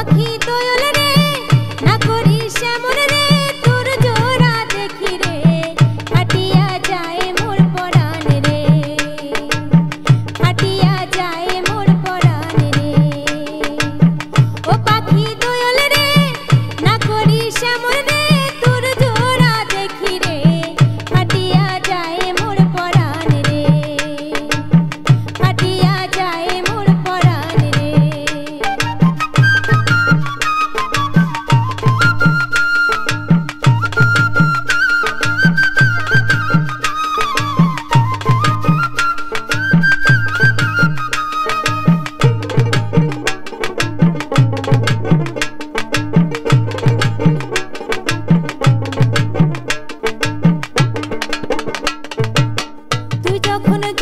পাখি দোয়ল রে না করিস এমন রে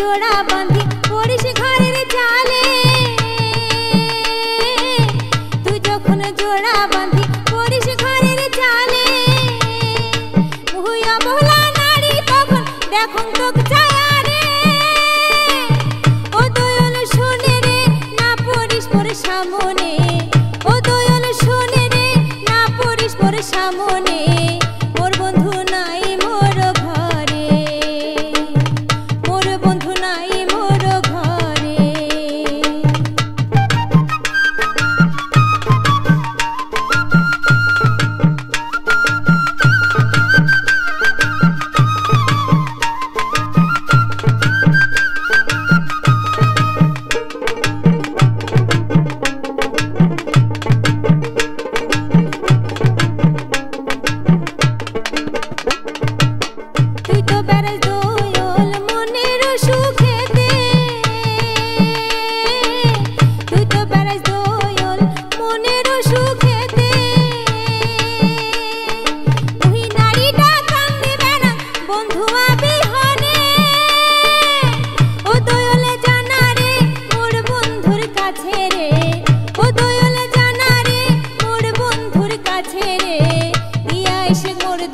জোড়া বাঁধি পড়িস ঘরের চালে। তুই যখন জোড়া বাঁধি পড়িস ঘরের চালে। মুহুয়া বহলা নারী তখন দেখুন তোক পর সামনে।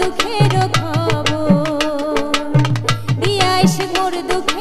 দুঃখের খবর। দিয়া এসে মোর দুঃখের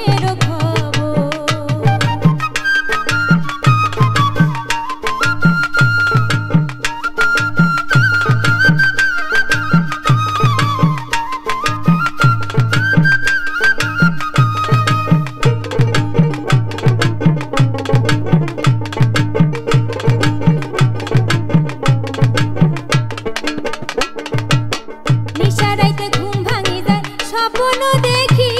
देखी